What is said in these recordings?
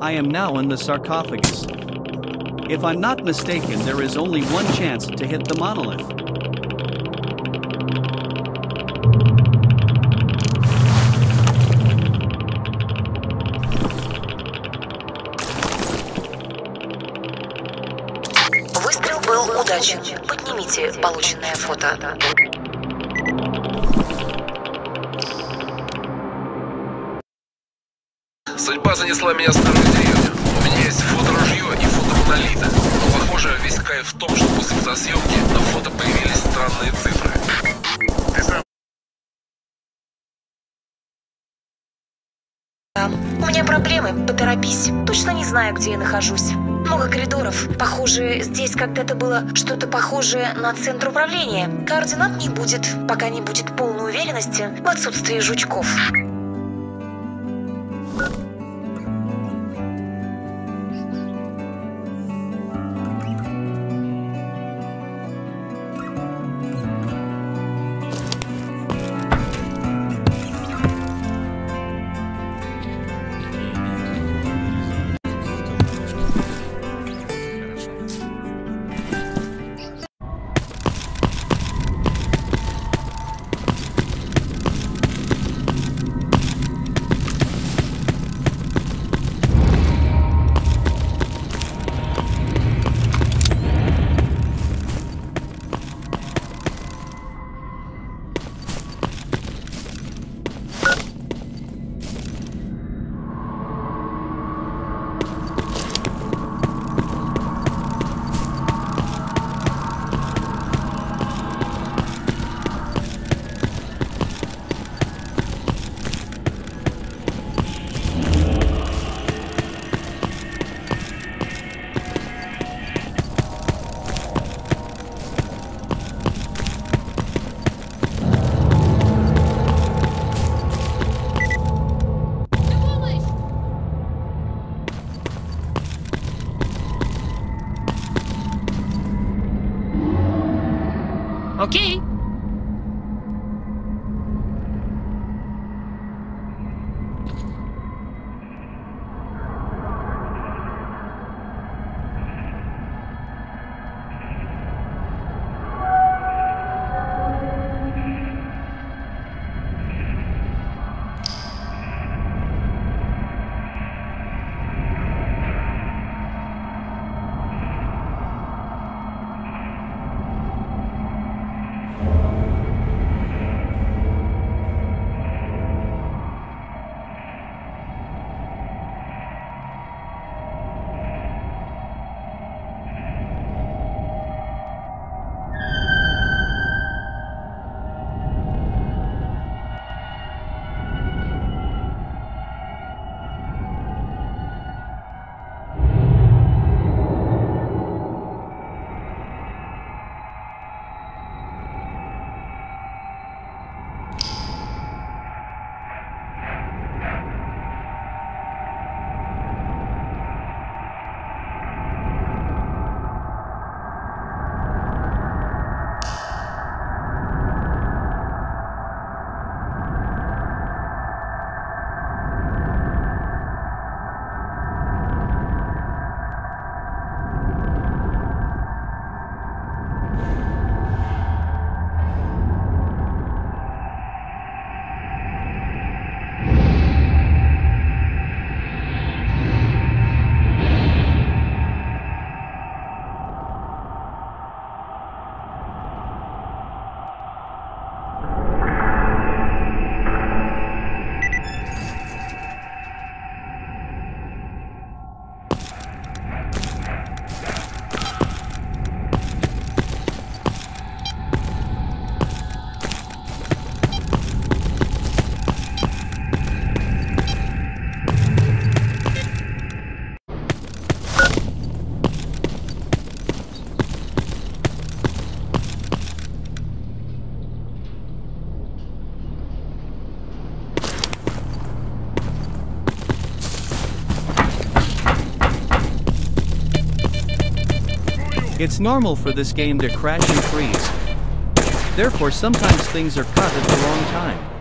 I am now in the sarcophagus. If I'm not mistaken, there is only one chance to hit the monolith. Выстрел был удачен. Поднимите полученное фото. Занесла меня в старую деревню. У меня есть фоторужье и фотомонолита. Но, похоже, весь кайф в том, что после фотосъемки на фото появились странные цифры. У меня проблемы, поторопись. Точно не знаю, где я нахожусь. Много коридоров. Похоже, здесь когда-то было что-то похожее на центр управления. Координат не будет, пока не будет полной уверенности в отсутствии жучков. Okay. It's normal for this game to crash and freeze. Therefore, sometimes things are cut at the wrong time.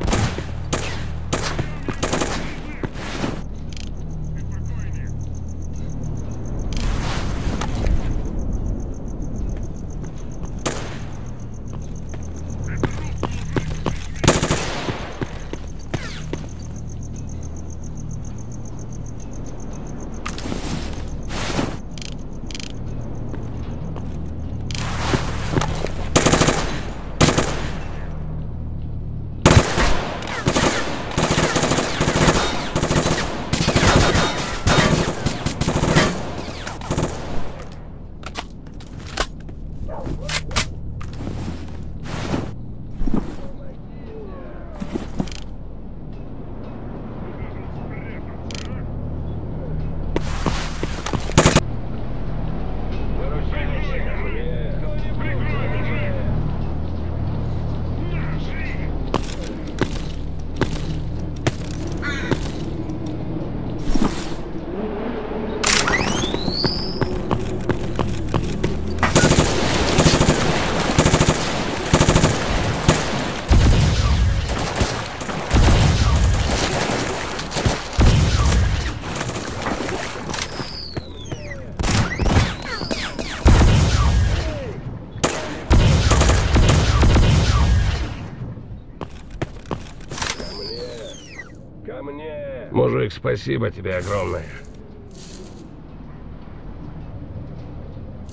Мужик, спасибо тебе огромное.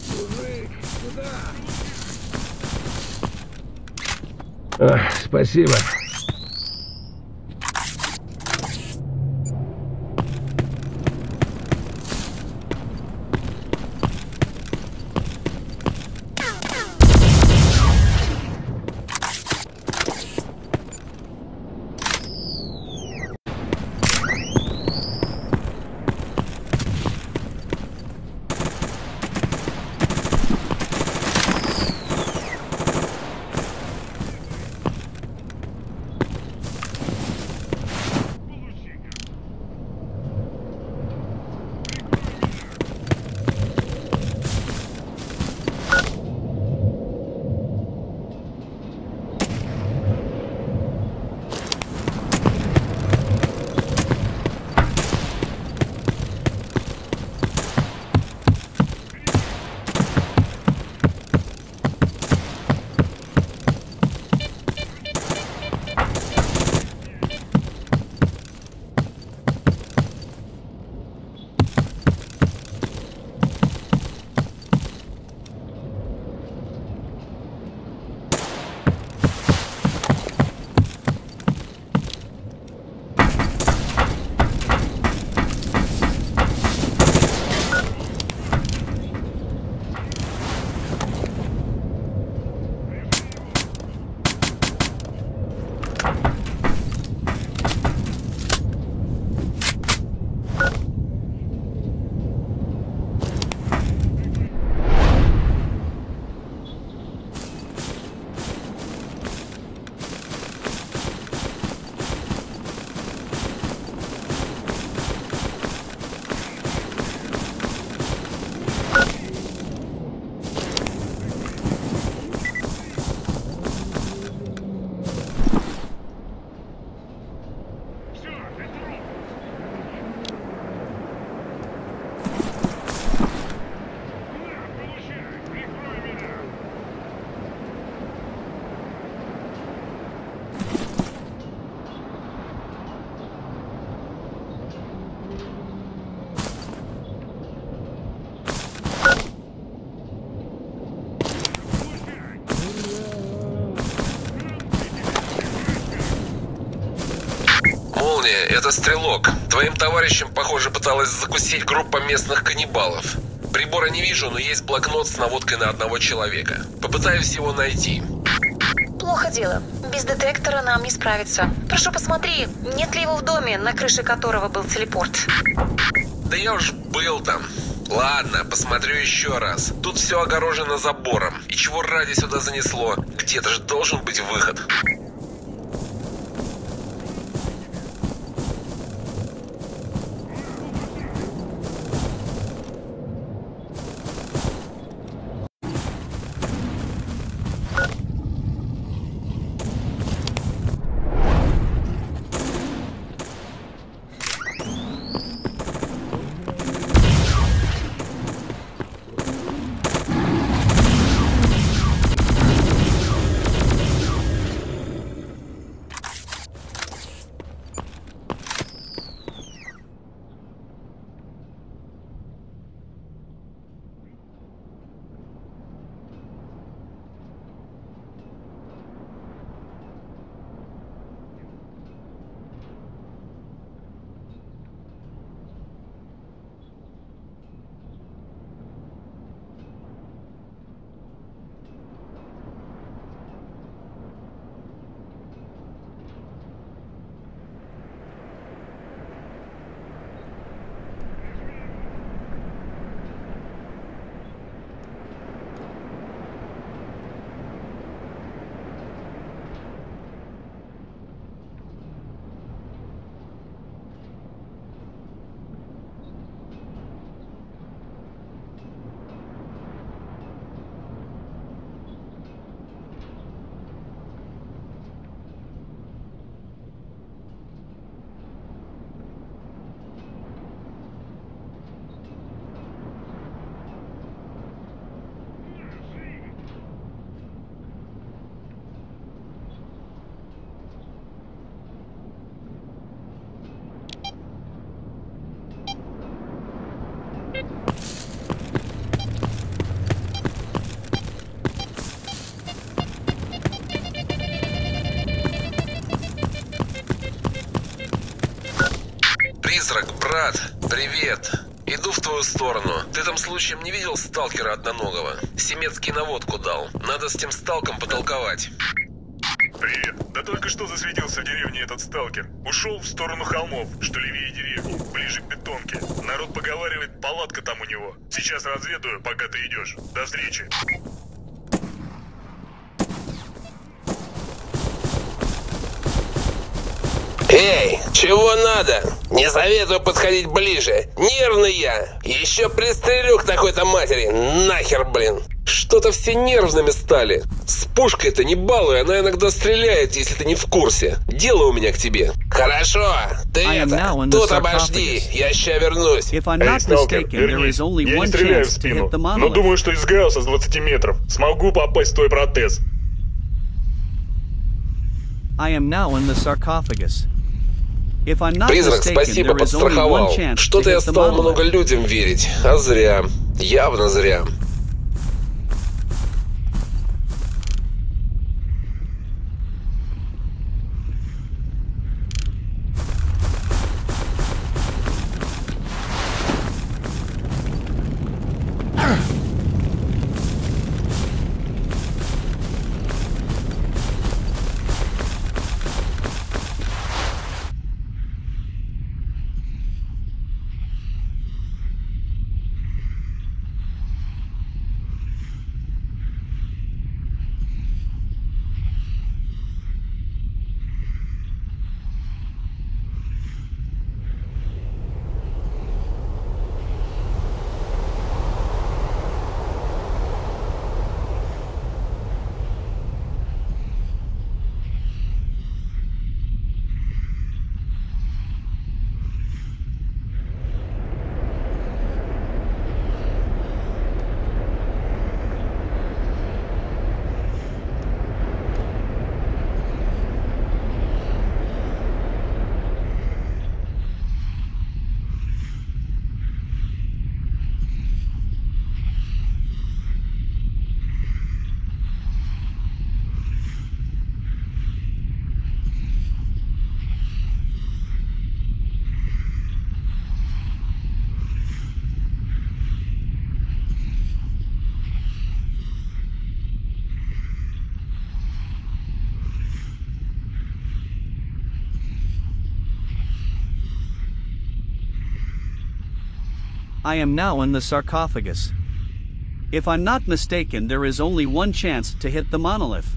Мужик, куда? Ах, спасибо. Молния, это стрелок. Твоим товарищам, похоже, пыталась закусить группа местных каннибалов. Прибора не вижу, но есть блокнот с наводкой на одного человека. Попытаюсь его найти. Плохо дело. Без детектора нам не справиться. Прошу, посмотри, нет ли его в доме, на крыше которого был телепорт. Да я уж был там. Ладно, посмотрю еще раз. Тут все огорожено забором. И чего ради сюда занесло? Где-то же должен быть выход. Привет. Иду в твою сторону. Ты там случаем не видел сталкера одноногого? Семецкий наводку дал. Надо с тем сталком потолковать. Привет. Да только что засветился в деревне этот сталкер. Ушел в сторону холмов, что левее деревни, ближе к бетонке. Народ поговаривает, палатка там у него. Сейчас разведаю, пока ты идешь. До встречи. Эй, чего надо? Не советую подходить ближе. Нервный я. Еще пристрелю к такой-то матери. Нахер, блин. Что-то все нервными стали. С пушкой-то не балуй, она иногда стреляет, если ты не в курсе. Дело у меня к тебе. Хорошо, ты I это, тут обожди, я ща вернусь. Эй, сталкер, вернись. Я не стреляю в спину, но monolith. думаю, что из Гаусса с 20 метров смогу попасть в твой протез. I am now in the sarcophagus. Призрак, спасибо, подстраховал. Что-то я стал много людям верить, а зря. Явно зря. I am now in the sarcophagus. If I'm not mistaken, there is only one chance to hit the monolith.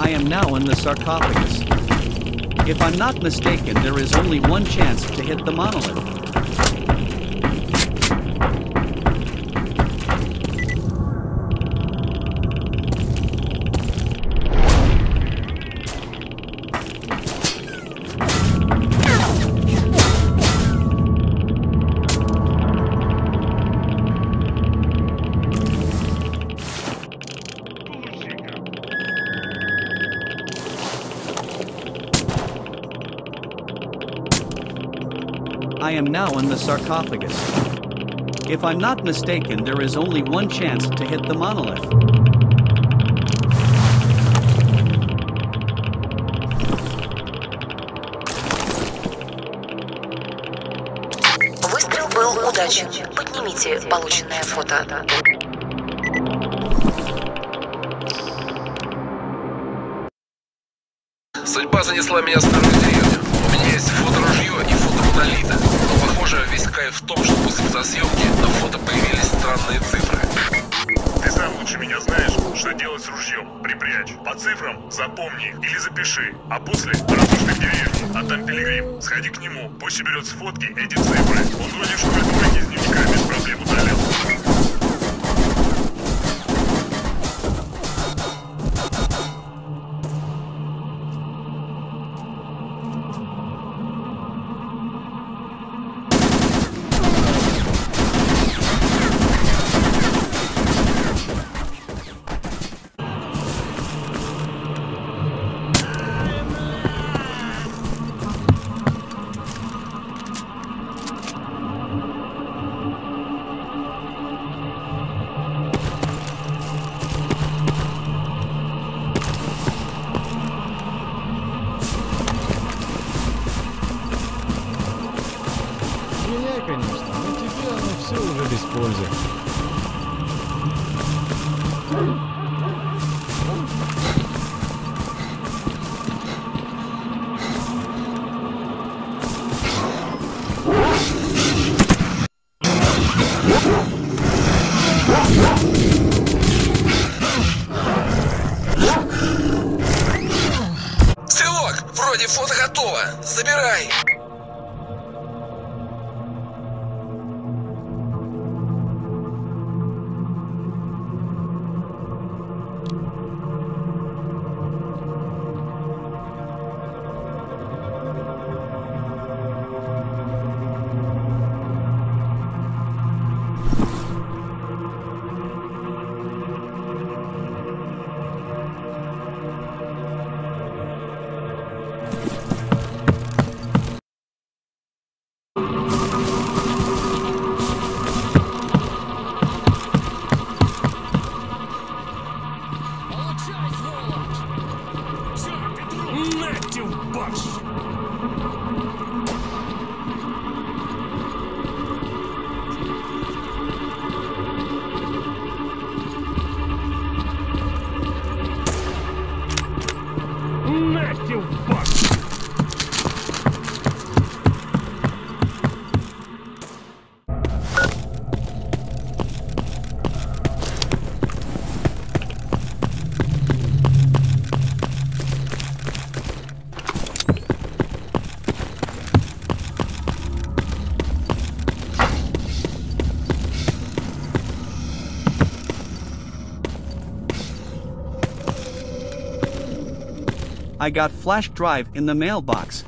I am now in the sarcophagus. If I'm not mistaken, there is only one chance to hit the monolith. Am now in the sarcophagus. If I'm not mistaken, there is only one chance to hit the monolith. Выстрел был удачен. Поднимите полученное фото. Судьба занесла меня в старую деревню. У меня есть фоторужье и фотомонолита. Но похоже, весь кайф в том, что после фотосъемки на фото появились странные цифры. Ты сам лучше меня знаешь, что делать с ружьем. Припрячь. По цифрам запомни или запиши. А после разуши в деревне. А там пилигрим. Сходи к нему. Пусть соберет с фотки эти цифры. Он вроде в школе двойки из дневника без проблем удалял. Вроде фото готово. Забирай. bus. I got flash drive in the mailbox.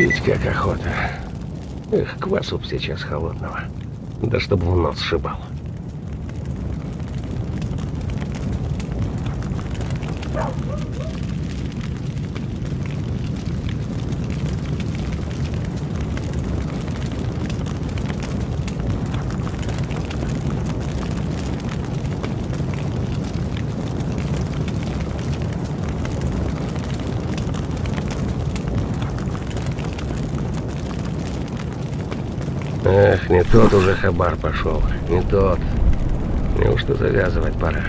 Пить как охота. Эх, квасу сейчас холодного. Да чтобы в нос шибал. Эх, не тот уже хабар пошел. Не тот. Неужто завязывать пора?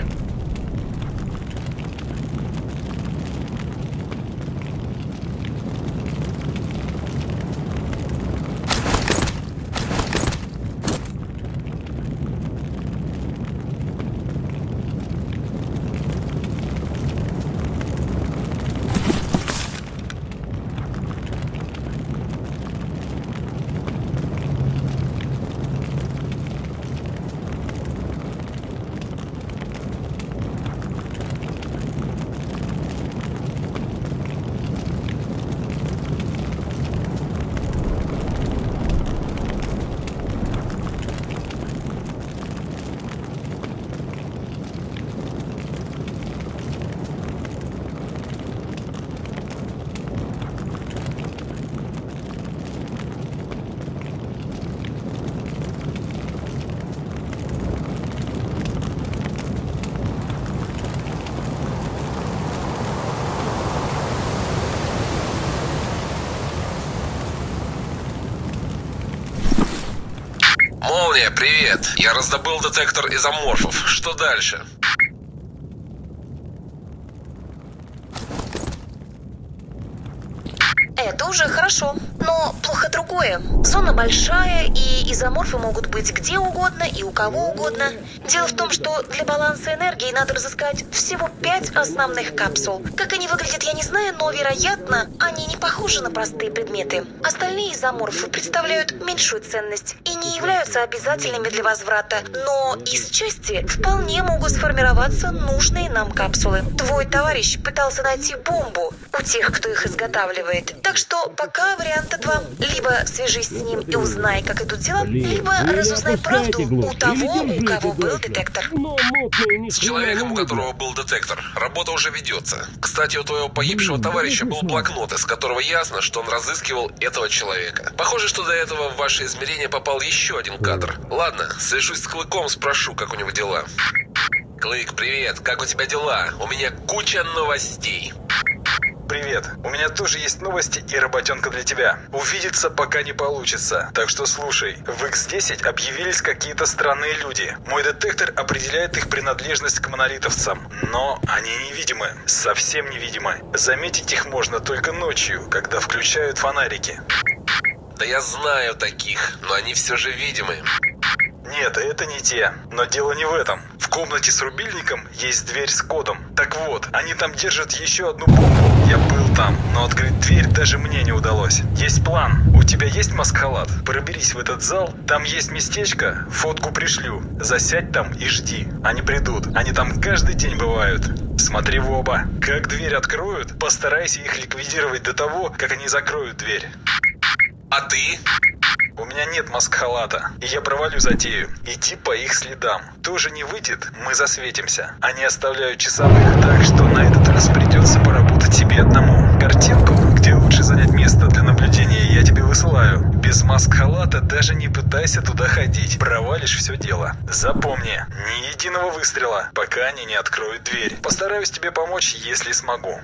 Молния, привет. Я раздобыл детектор изоморфов. Что дальше? Это уже хорошо. Но другое. Зона большая, и изоморфы могут быть где угодно и у кого угодно. Дело в том, что для баланса энергии надо разыскать всего пять основных капсул. Как они выглядят, я не знаю, но, вероятно, они не похожи на простые предметы. Остальные изоморфы представляют меньшую ценность и не являются обязательными для возврата, но из части вполне могут сформироваться нужные нам капсулы. Твой товарищ пытался найти бомбу у тех, кто их изготавливает. Так что пока варианта два. Либо свяжись с ним и узнай, как идут дела, либо разузнай правду у того, у кого был детектор. Ни С человеком, у которого был детектор, работа уже ведется. Кстати, у твоего погибшего товарища был блокнот, из которого ясно, что он разыскивал этого человека. Похоже, что до этого в ваше измерение попал еще один кадр. Ладно, свяжусь с Клыком, спрошу, как у него дела. Клык, привет, как у тебя дела? У меня куча новостей. Привет. У меня тоже есть новости и работенка для тебя. Увидеться пока не получится. Так что слушай. В X10 объявились какие-то странные люди. Мой детектор определяет их принадлежность к монолитовцам. Но они невидимы. Совсем невидимы. Заметить их можно только ночью, когда включают фонарики. Да я знаю таких, но они все же видимы. Нет, это не те. Но дело не в этом. В комнате с рубильником есть дверь с кодом. Так вот, они там держат еще одну бомбу. Я был там, но открыть дверь даже мне не удалось. Есть план. У тебя есть маскалат? Проберись в этот зал. Там есть местечко. Фотку пришлю. Засядь там и жди. Они придут. Они там каждый день бывают. Смотри в оба. Как дверь откроют, постарайся их ликвидировать до того, как они закроют дверь. А ты? У меня нет маск-халата, и я провалю затею. Идти по их следам. Тоже не выйдет, мы засветимся. Они оставляют часовых, так что на этот раз придется поработать себе одному. Картинку, где лучше занять место для наблюдения, я тебе высылаю. Без маск-халата даже не пытайся туда ходить. Провалишь все дело. Запомни, ни единого выстрела, пока они не откроют дверь. Постараюсь тебе помочь, если смогу.